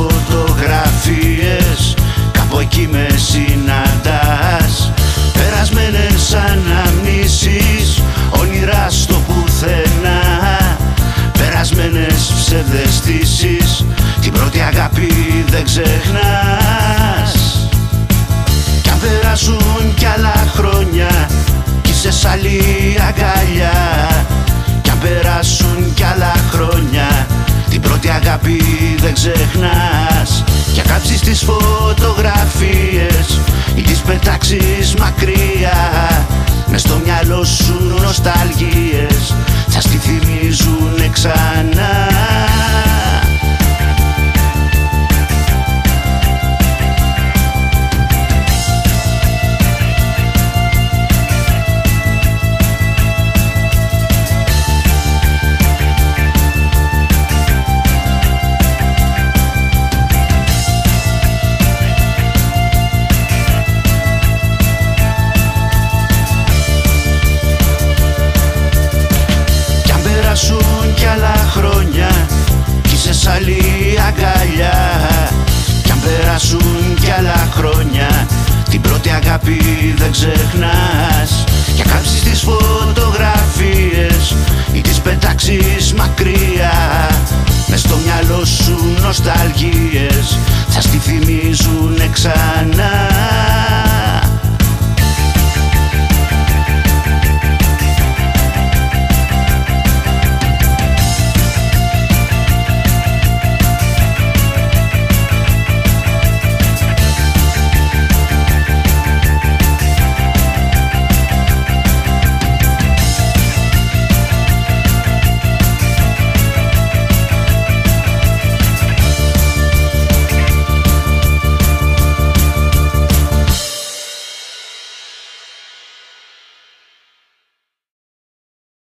φωτογραφίες. Κάπου εκεί με συναντάς. Περασμένες αναμνήσεις. Όνειρα στο πουθενά. Περασμένες ψευδεστήσεις. Την πρώτη αγάπη δεν ξεχνάς. Και αν περάσουν κι άλλα χρόνια Κι σε σαλή αγκαλιά. Κι αν περάσουν κι άλλα χρόνια την πρώτη αγάπη δεν ξεχνάς τις φωτογραφίες Ή τις πετάξεις μακριά. Μες στο μυαλό σου αγάπη δεν ξεχνάει.